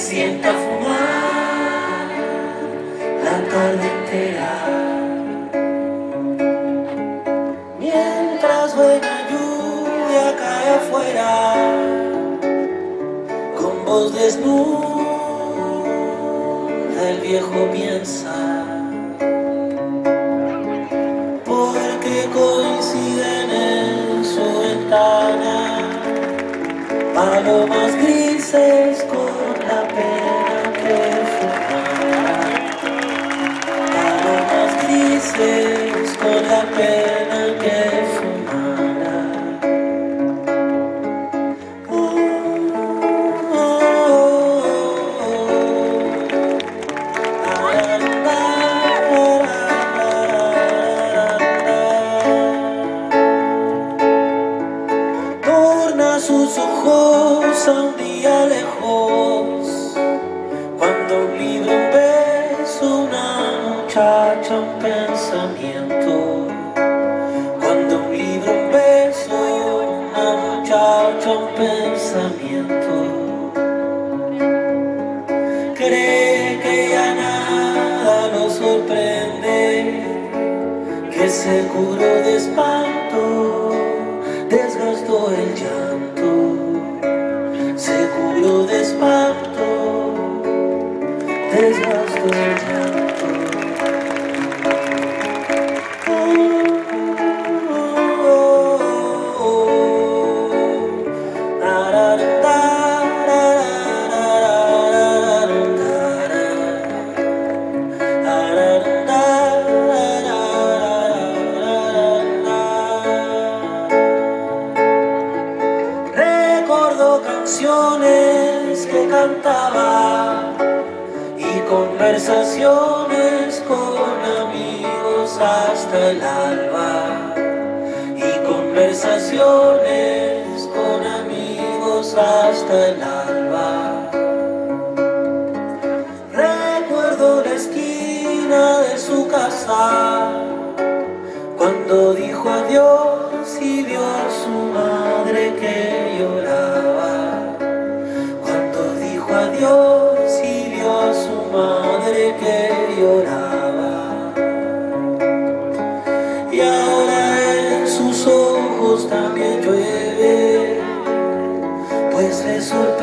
sienta fumar la tarde entera. Mientras buena lluvia cae afuera, con voz desnuda el viejo piensa. Porque coinciden en su ventana palomas grises ojos a un día lejos, cuando libro, un beso, una muchacha, un pensamiento. Cuando un libro, un beso, una muchacha, un pensamiento. Cree que ya nada lo sorprende, que se curó de espanto, desgastó el llanto, Recuerdo canciones que cantaba conversaciones con amigos hasta el alba y conversaciones con amigos hasta el alba. Recuerdo la esquina de su casa cuando dijo adiós y vio que lloraba. Y ahora en sus ojos también llueve pues resulta